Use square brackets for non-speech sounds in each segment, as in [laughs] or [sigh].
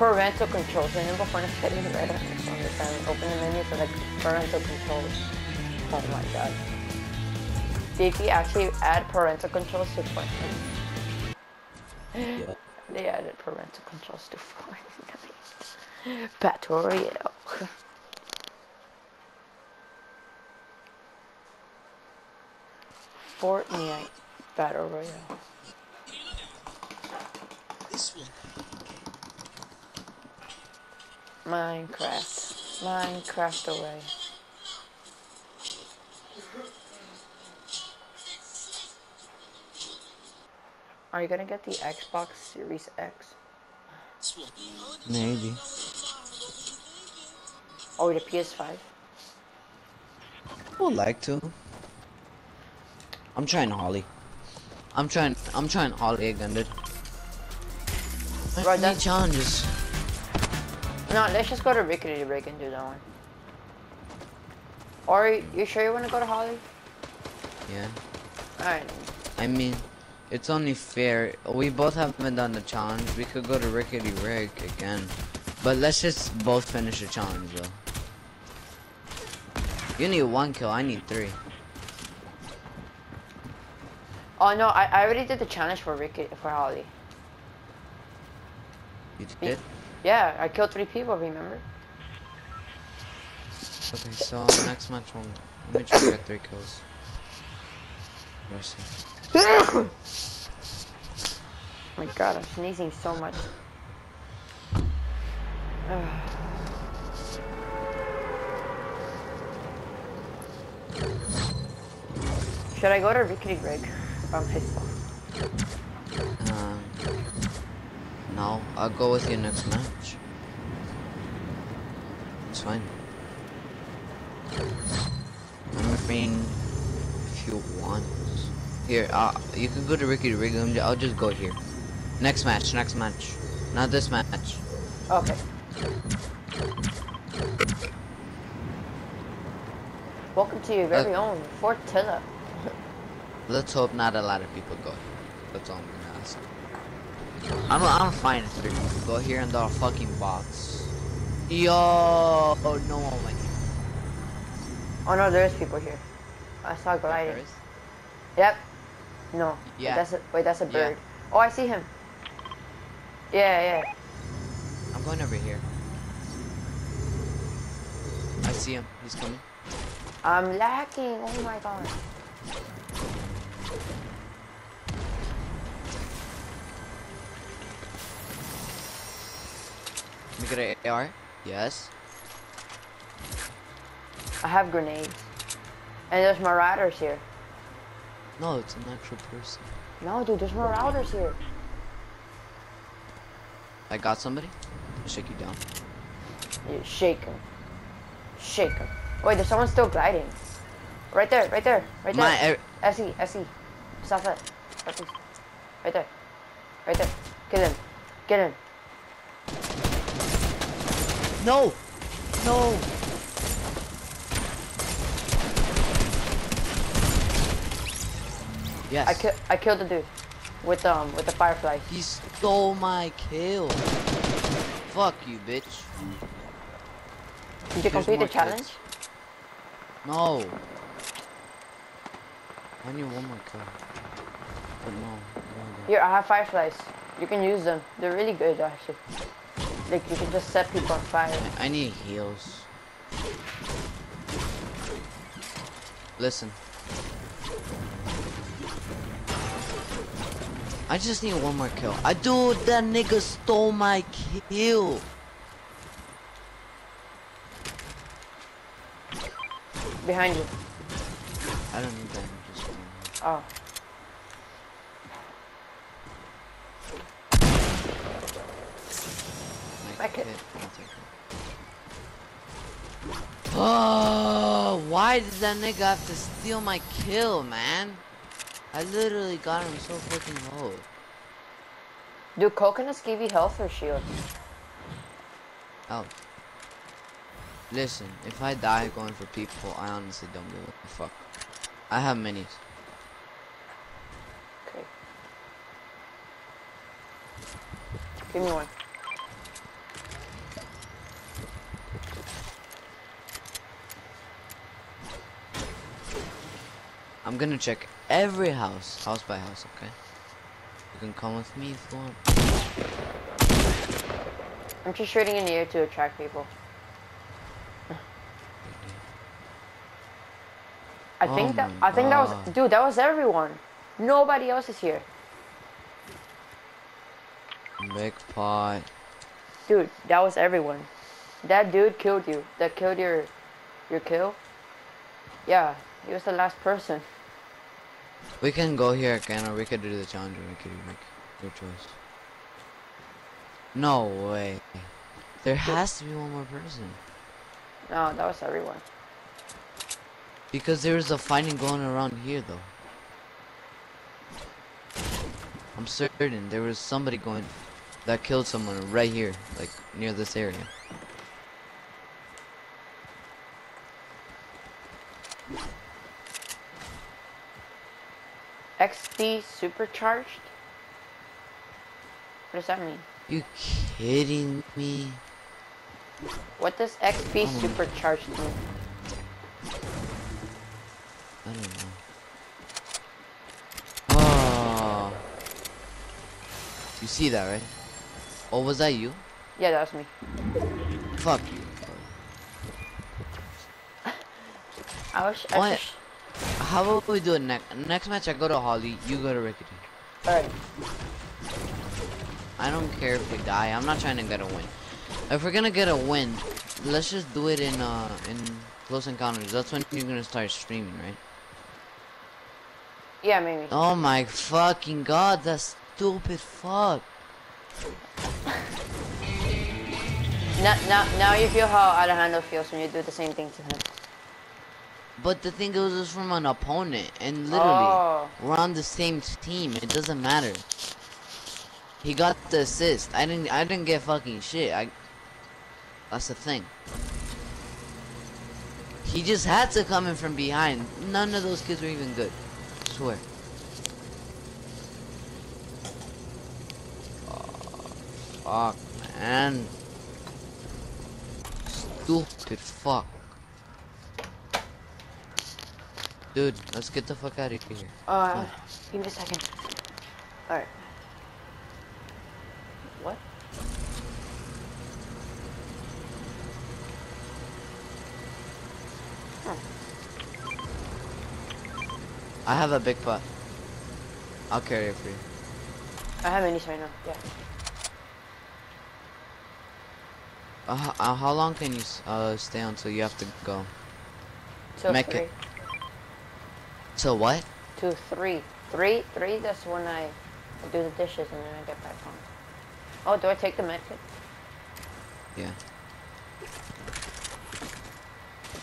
parental controls. Remember before I said it um, right on the time. Open the menu for like parental controls. Oh my god. Did he actually add parental controls to Fortnite? Yeah. [laughs] They added parental controls to Fortnite. Battle Royale. Fortnite Battle Royale. This one. Minecraft. Minecraft away. Are you gonna get the Xbox Series X Maybe. or the PS5? I would like to. I'm trying Holly. I'm trying. I'm trying Holly again, dude. Right, that's- challenges. No, let's just go to Rickety Break and do that one. Or you sure you wanna go to Holly? Yeah. Alright. I mean, it's only fair. We both haven't done the challenge. We could go to Rickety Rig again. But let's just both finish the challenge though. You need one kill, I need three. Oh no, I, I already did the challenge for Ricky for Holly. You did? Yeah, I killed three people, remember? Okay, so next match one. Let me try to get three kills. Mercy. oh [coughs] my god, I'm sneezing so much. [sighs] Should I go to Rickety Rig by myself? Um, no, I'll go with you next match. It's fine. I'm mean, if you want. Here, uh, you can go to Ricky to ju- I'll just go here. Next match, next match. Not this match. Okay. Welcome to your very own Fortilla. Let's hope not a lot of people go. That's all I'm gonna ask. I'm, I'm fine if three people go here in they're fucking box. Yo, oh no one went here. Oh no, there's people here. I saw gliding. Yep. No. Wait, Yeah. that's a wait. That's a Yeah. bird. Oh, I see him. Yeah, yeah. I'm going over here. I see him. He's coming. I'm lacking. Oh my god. Let me get an AR. Yes. I have grenades. And there's marauders here. No, it's an actual person. No, dude, there's marauders here. I got somebody. Shake you down. You shake him. Shake him. Wait, there's someone still gliding. Right there, right there, right there. Er- My air- SE, SE. Stop that. Stop. Right there. Right there. Get him. Get him. No! No! Yes. I ki I killed the dude. With um with the firefly. He stole my kill. Fuck you, bitch. Did you There's complete the more kids. challenge? No. I need one more kill. But no. no, no. Here, I have fireflies. You can use them. They're really good actually. Like you can just set people on fire. I need heals. Listen. I just need one more kill. I dude, that nigga stole my kill. Behind you. I don't need that. Just. Oh. Like, Back it. I'll take it. Oh, why did that nigga have to steal my kill, man? I literally got him so fucking low. Do coconuts give you health or shield? Oh. Listen, if I die going for people, I honestly don't give a fuck. I have minis. Okay. Give me one. I'm gonna check every house, house by house, okay? You can come with me if you want. I'm just shooting in the air to attract people. I Oh think that I think that was dude. That was everyone. Nobody else is here, Big pot. dude. That was everyone. That dude killed you. That killed your your kill. Yeah, he was the last person. We can go here again, or we could do the challenge. or We could make your choice. No way. There has to be one more person. No, that was everyone. Because there's a fighting going around here, though. I'm certain there was somebody going that killed someone right here, like near this area. XP supercharged. What does that mean? You kidding me? What does XP Um. supercharged mean? I don't know. Oh. You see that, right? Oh, was that you? Yeah, that was me. Fuck you. [laughs] I was. I What? How about we do it next next match? I go to Holly, you go to Rickety. Alright. I don't care if we die. I'm not trying to get a win. If we're gonna get a win, let's just do it in uh in close encounters. That's when you're gonna start streaming, right? Yeah, maybe. Oh my fucking god, that stupid fuck. Now, now, now you feel how Alejandro feels when you do the same thing to him. But the thing is, it's from an opponent, and literally, Oh. we're on the same team. It doesn't matter. He got the assist. I didn't. I didn't get fucking shit. I. That's the thing. He just had to come in from behind. None of those kids were even good. I swear. Oh, fuck, man. Stupid fuck. Dude, let's get the fuck out of here. Uh, give me a second. Alright. What? I have a big pot. I'll carry it for you. I have minis right now. Yeah. Uh, uh, how long can you uh, stay until you have to go? Two, Make three. So what? Two, three. Three, three, that's when I do the dishes and then I get back home. Oh, do I take the medkit? Yeah. I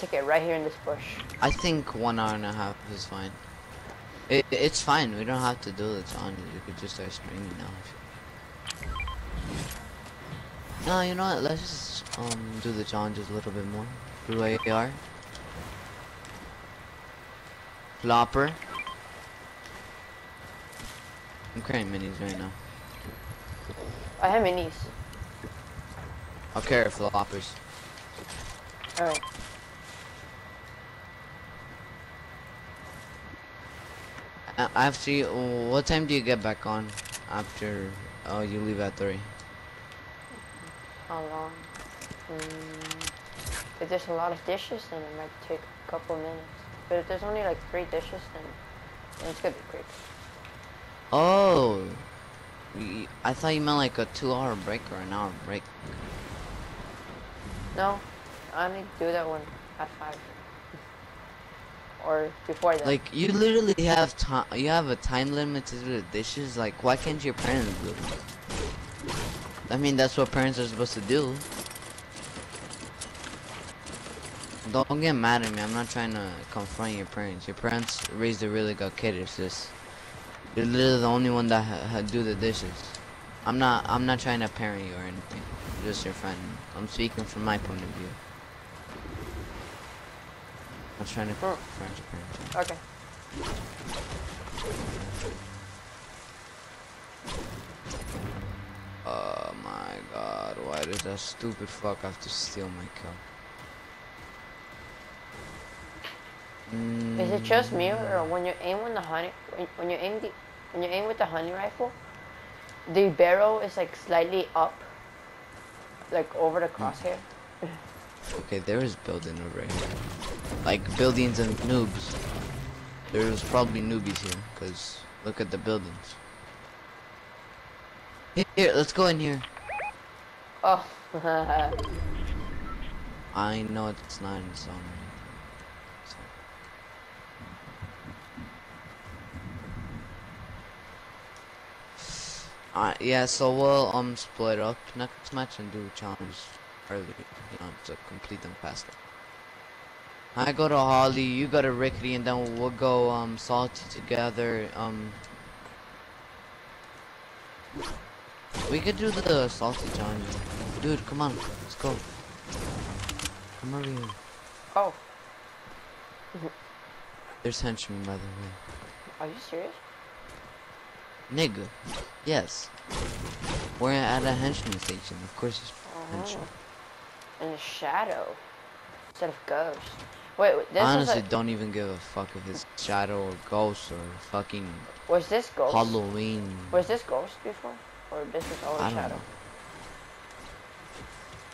take it right here in this bush. I think one hour and a half is fine. It, it's fine. We don't have to do the challenge. You could just start streaming now. No, you know what? Let's just um do the challenges a little bit more. Blue AR. Flopper. I'm carrying minis right now. I have minis. I'll carry floppers. Alright. Uh, after you, what time do you get back on? After oh you leave at three. How long? Mm, if there's a lot of dishes, then it might take a couple minutes. But if there's only like three dishes, then, then it's gonna be quick. Oh, I thought you meant like a two-hour break or an hour break. No, I only do that one at five. Or before that. Like you literally have time. You have a time limit to do the dishes. Like why can't your parents do it? I mean that's what parents are supposed to do. Don't get mad at me. I'm not trying to confront your parents. Your parents raised a really good kid. It's just you're literally the only one that ha ha do the dishes. I'm not. I'm not trying to parent you or anything. I'm just your friend. I'm speaking from my point of view. I'm trying to Hmm. confront your parents. okay. Oh my god, why does that stupid fuck have to steal my kill? Mm. Is it just me or when you aim with the honey when, when you aim the when you aim with the honey rifle, the barrel is like slightly up, like over the crosshair. [laughs] Okay, there is building over here. Like buildings and noobs. There's probably newbies here, cause look at the buildings. Here, let's go in here. Oh, [laughs] I know it's not in the song. So. Uh, yeah, so we'll um split up next match and do challenges early, you know, to complete them faster. I go to Holly, you go to Rickety, and then we'll go um salty together. Um, we could do the salty challenge. Dude, come on, let's go. Come over here. oh, There's henchmen, by the way. are you serious? Nigga. Yes. We're at a henchman station. Of course it's. Oh, in the shadow instead of ghost. Wait, wait this Honestly, like, don't even give a fuck if it's shadow or ghost or fucking was this ghost? Halloween. Was this ghost before, or this is all I a don't shadow? know.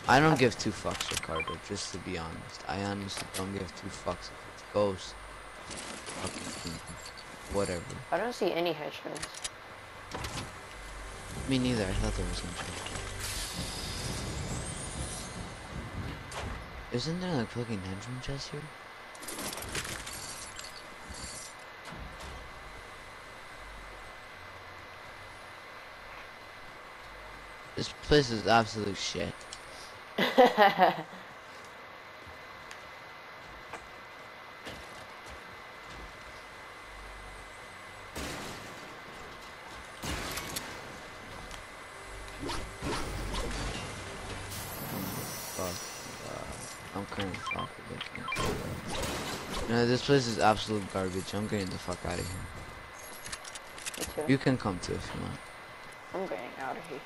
I don't give two fucks, Ricardo, just to be honest. I honestly don't give two fucks if it's ghost. Fucking whatever. I don't see any henchmen. Me neither, I thought there was henchmen. Isn't there like fucking henchman chests here? This place is absolute shit. [laughs] Fuck. Uh, I'm currently fuck looking. No, this place is absolute garbage. I'm getting the fuck out of here. You can come too if you want. I'm getting out of here.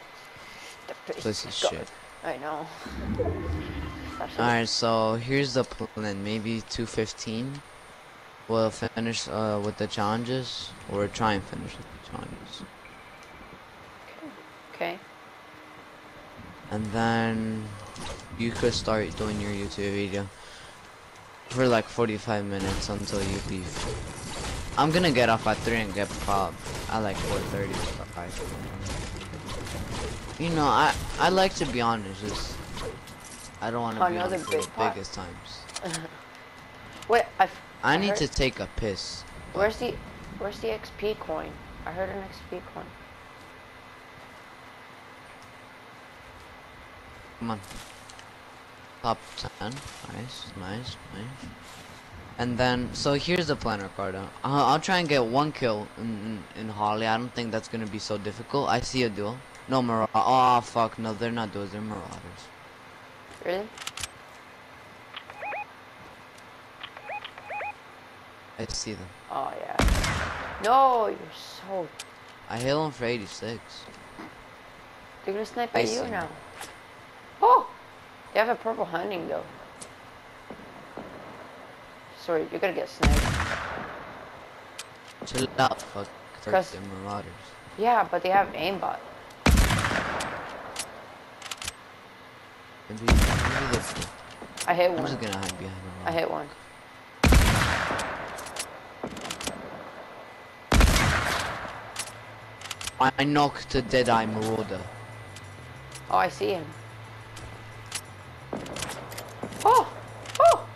The place, Place is shit. I know. Alright, so here's the plan. Maybe 215. We'll finish uh, with the challenges, or try and finish with the challenges. Okay. Okay. And then you could start doing your YouTube video for like 45 minutes until you leave. I'm gonna get off at 3 and get pop at like 4.30 or 5. You know, I, I like to be honest, just, I don't want to oh, be on Another big the biggest times. [laughs] Wait, I. I need heard- to take a piss. Where's the Where's the XP coin? I heard an XP coin. Come on. Top 10. Nice, nice, nice. And then, so here's the plan, Ricardo. I'll, I'll try and get one kill in, in, in Holly. I don't think that's gonna be so difficult. I see a duel. No, Marauder. Oh, fuck. No, they're not duels. They're Marauders. Really? I see them. Oh yeah. No, you're so. I hail them for 86. They're gonna snipe I at you now. Oh, they have a purple hunting though. Sorry, you're gonna get sniped. Chill out, fuck. Cause- They're Marauders. Yeah, but they have aimbot. Maybe, maybe I hit I'm one. just gonna hide behind I hit one. I, I knocked a Deadeye Marauder. Oh, I see him. Oh! Oh!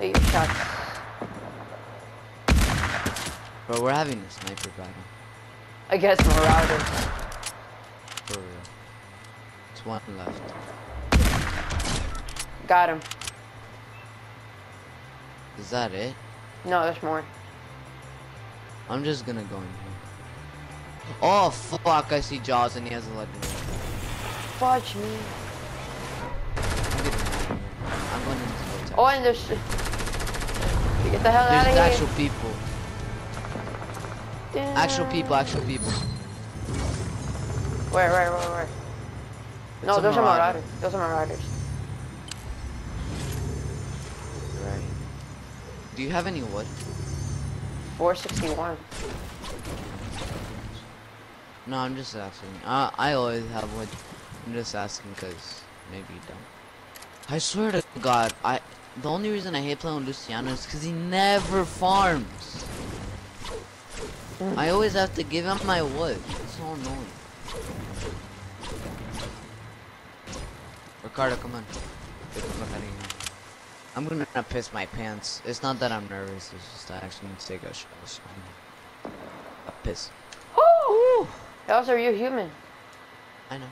Wait, your shots. Bro, we're having a sniper battle. I guess Marauders. For real. It's one left. Got him. Is that it? No, there's more. I'm just gonna go in here. Oh fuck, I see Jaws and he has a legendary. Fudge me. I'm getting out of here. I'm going into the hotel. Oh, and there's. Get the hell out of here. There's actual people. Actual people, actual people. Where, where, where, where? No, those are marauder. marauders. Those are marauders. Right. Do you have any wood? 461. No, I'm just asking. I I always have wood. I'm just asking because maybe you don't. I swear to God, I the only reason I hate playing with Luciano is because he never farms. I always have to give him my wood. It's so annoying. Ricardo, come on. Get the fuck out of here. I'm gonna piss my pants. It's not that I'm nervous. It's just I actually need to take a shit. A piss. Oh! Else are you human? I know.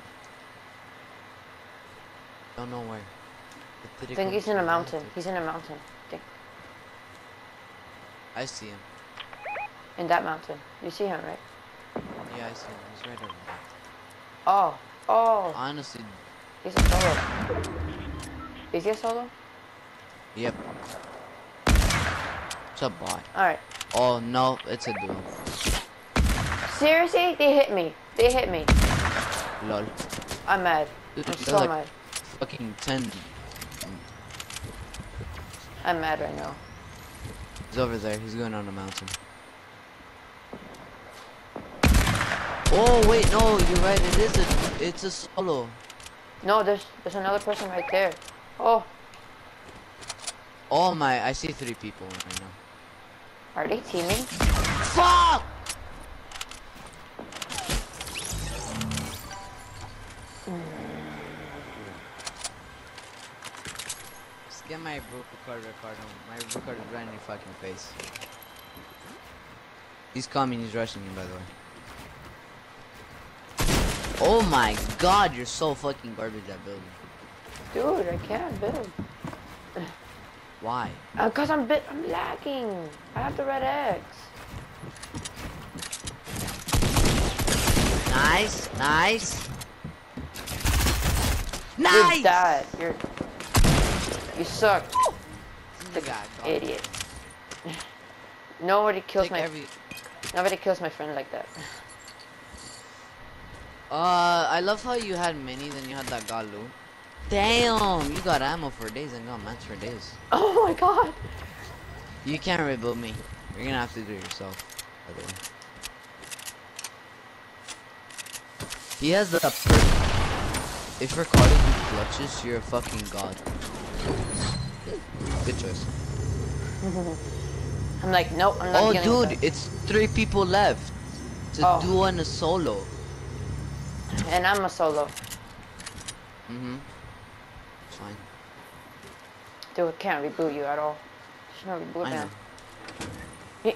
Don't know where. I think he's in a mountain. He's in a mountain. Think. I see him. In that mountain. You see him, right? Yeah, I see him. He's right over there. Oh. Oh. Honestly, He's a solo. Is he a solo? yep. It's a bot. Alright. Oh no, it's a duo. Seriously? They hit me. They hit me. Lol. I'm mad. I'm so like mad. Fucking ten. I'm mad right now. He's over there. He's going on a mountain. Oh wait, no, you're right. It is a. It's a solo. No, there's there's another person right there. Oh, Oh my! I see three people right now. are they teaming? Fuck! Get my broke card, Ricardo. My is right in your fucking face. He's coming, he's rushing me, by the way. Oh my god, you're so fucking garbage at building. Dude, I can't build. Why? Uh, Cause I'm bit, I'm lagging. I have the red X. Nice, nice. You're Nice! dead. You're. You suck, The guy, God. idiot. Nobody kills Take my. every- Nobody kills my friend like that. Uh, I love how you had mini, then you had that Galu. Damn, you got ammo for days and got mats for days. [laughs] Oh my god. You can't rebuild me. You're gonna have to do it yourself, by the way. He has the If Ricardo clutches, you're a fucking god. Good choice. [laughs] I'm like, nope, I'm not Oh, dude, it's three people left. It's a Oh. duo and a solo. And I'm a solo. Mm-hmm. Fine. Dude, it can't reboot you at all. There's no reboot know.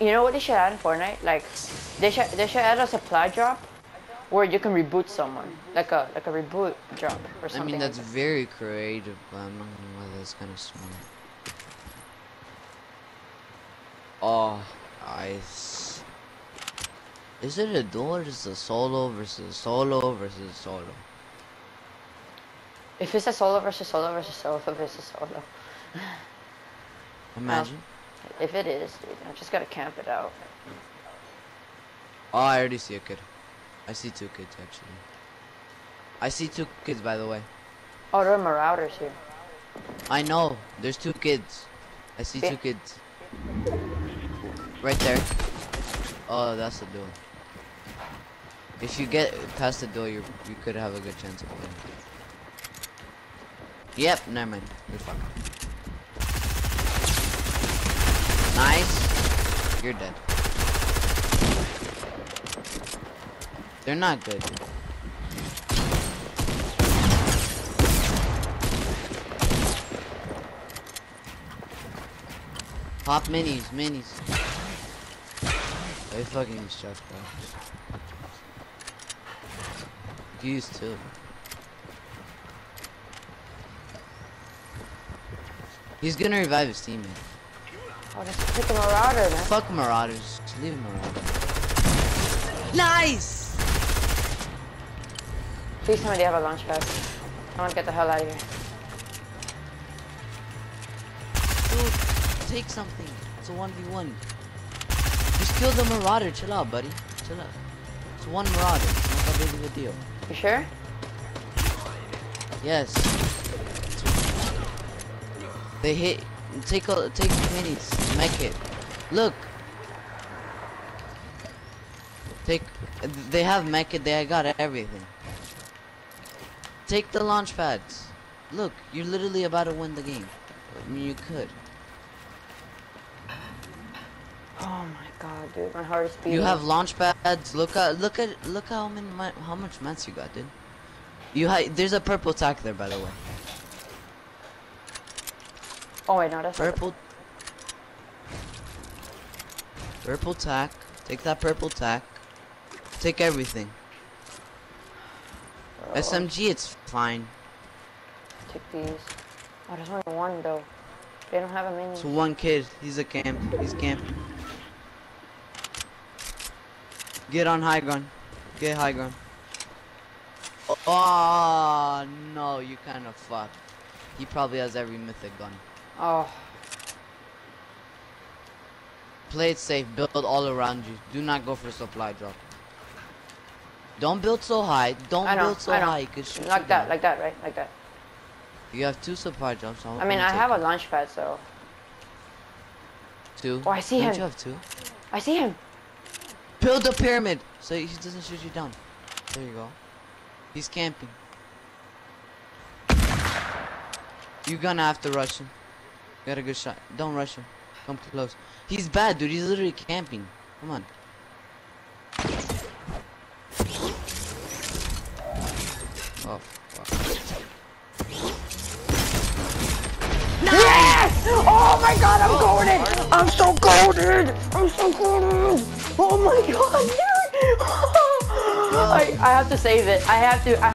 You know what they should add in Fortnite? Like, they should they should add a supply drop where you can reboot someone, like a like a reboot drop or something. I mean, that's like that. very creative, but I'm not gonna lie, that's kind of smart. Oh, ice. Is it a duel or is it a solo versus solo versus solo? If it's a solo versus solo versus solo [laughs] versus solo, Imagine. Um, if it is, dude, I just gotta camp it out. Oh, I already see a kid. I see two kids actually. I see two kids by the way. Oh, there are marauders here. I know. There's two kids. I see Yeah. two kids. Right there. Oh, that's the duel. If you get past the duel, you you could have a good chance of winning. Yep, never mind. You're fucked. Nice. You're dead. They're not good. Pop minis, minis. They fucking struck, bro. Use too. He's gonna revive his teammate. Oh, just pick a marauder, man. Fuck Marauders. Just leave him around. Nice! Please tell me they have a launch pad. I want to get the hell out of here. Dude, take something. It's a 1v1. Just kill the Marauder. Chill out, buddy. Chill out. It's one Marauder. It's not that big of a deal. You sure? Yes. They hit Take a take minis. Make it. Look. Take. They have mech it. They got everything. Take the launch pads. Look, you're literally about to win the game. I mean, you could. Oh my god, dude, my heart is beating. You have launch pads. Look at look at look how many how much mats you got, dude. You ha there's a purple tack there, by the way. Oh wait, no, that's Purple. Purple tack. Take that purple tack. Take everything. SMG, it's fine. Take these. Oh, there's only one though. They don't have a mini. It's one kid, he's a camp. He's camping. Get on high ground. Get high ground. Oh no, you kind of fucked. He probably has every mythic gun. Oh, Play it safe. Build all around you. Do not go for supply drop. Don't build so high. Don't I know, build so know. high. You could shoot like that, down. like that, right? Like that. You have two supply drops. I mean, I have a launch pad, so two. Oh, I see Don't him. you have two? I see him. Build a pyramid so he doesn't shoot you down. There you go. He's camping. You're gonna have to rush him. Got a good shot. Don't rush him. Come close. He's bad, dude. He's literally camping. Come on. Oh, fuck. Yes! Oh my god, I'm golden! I'm so golden! I'm so golden! Oh my god, dude! [laughs] I, I have to save it. I have to. I